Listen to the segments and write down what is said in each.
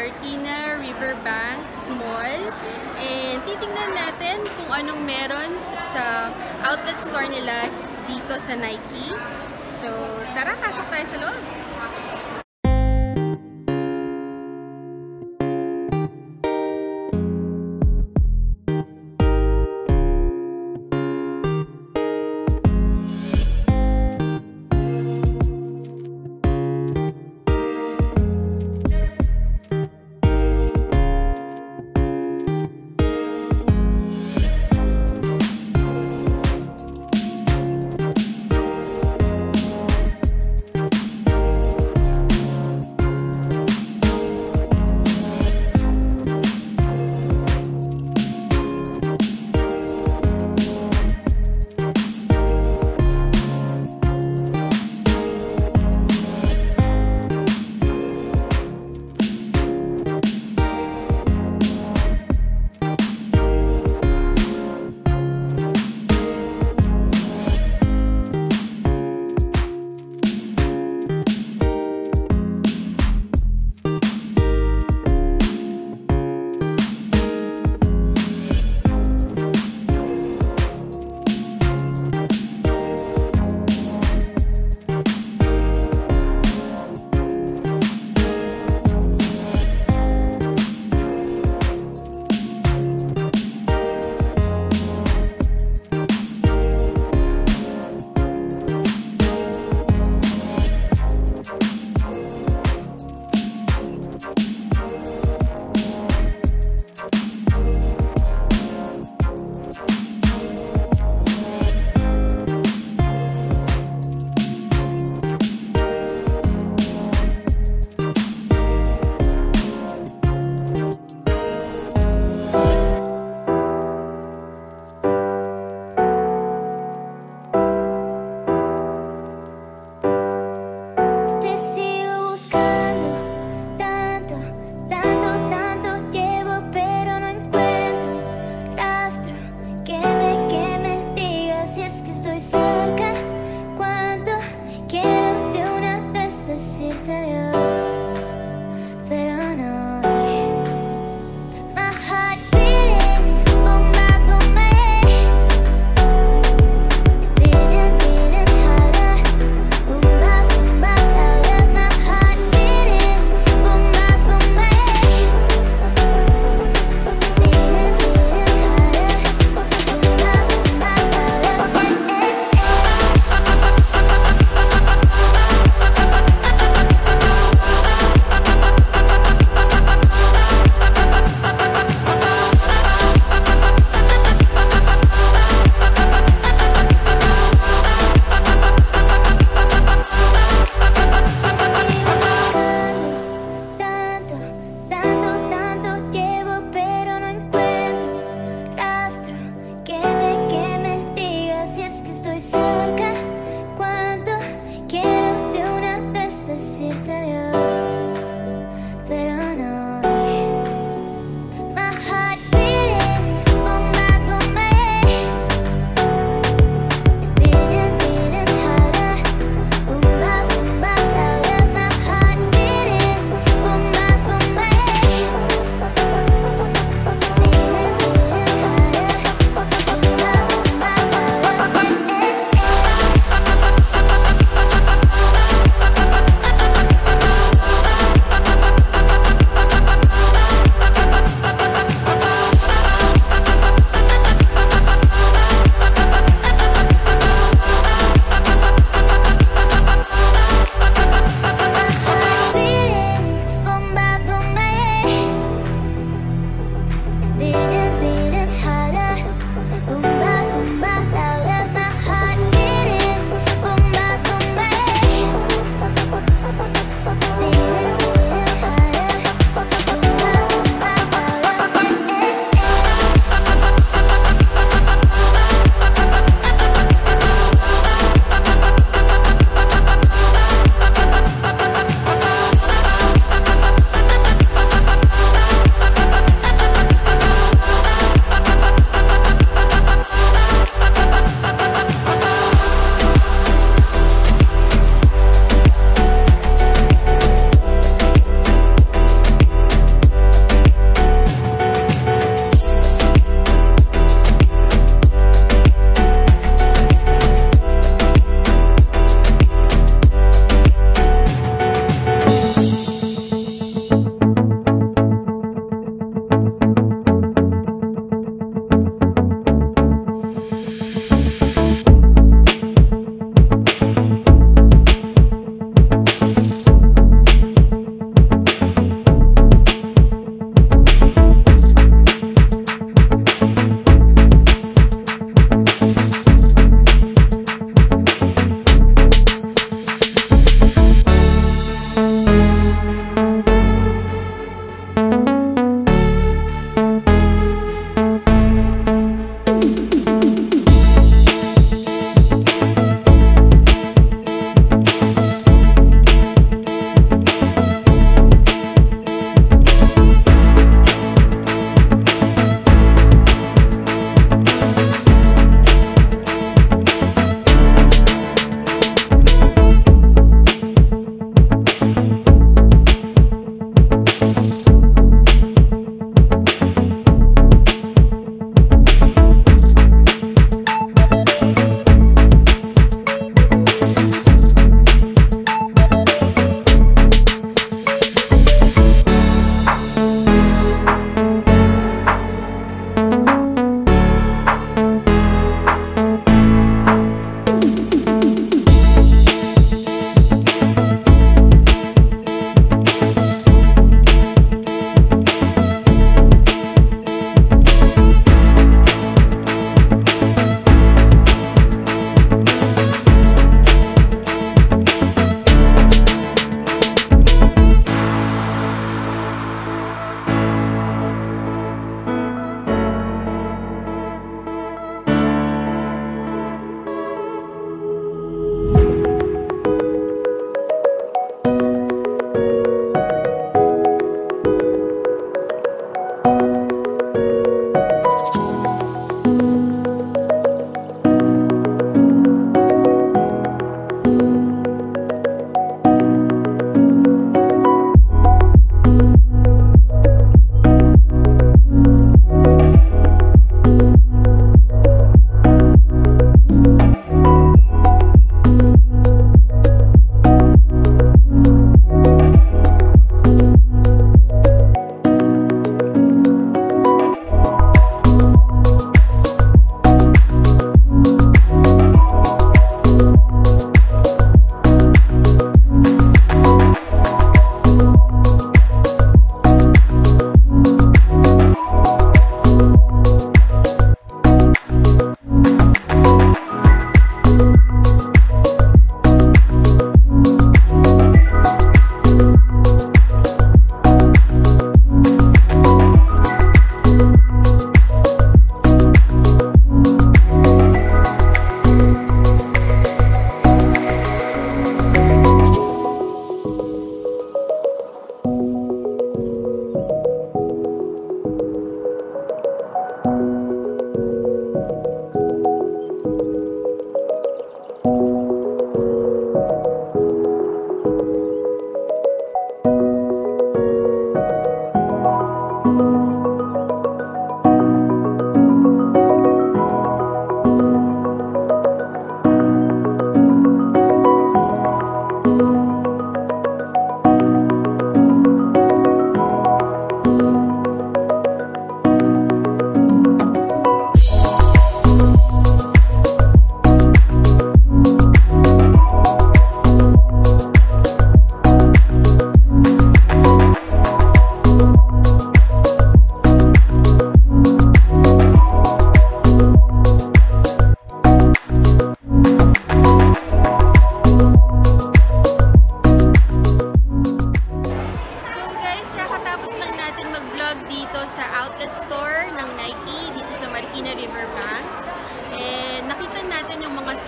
Martina Riverbanks Mall. And titingnan natin kung anong meron sa outlet store nila dito sa Nike. So, tara, pasok tayo sa loob! que me, que me diga si es que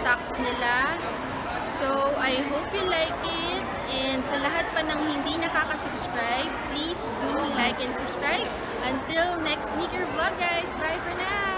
stocks nila. So, I hope you like it. And sa lahat pa ng hindi nakaka-subscribe, please do like and subscribe. Until next sneaker vlog guys. Bye for now!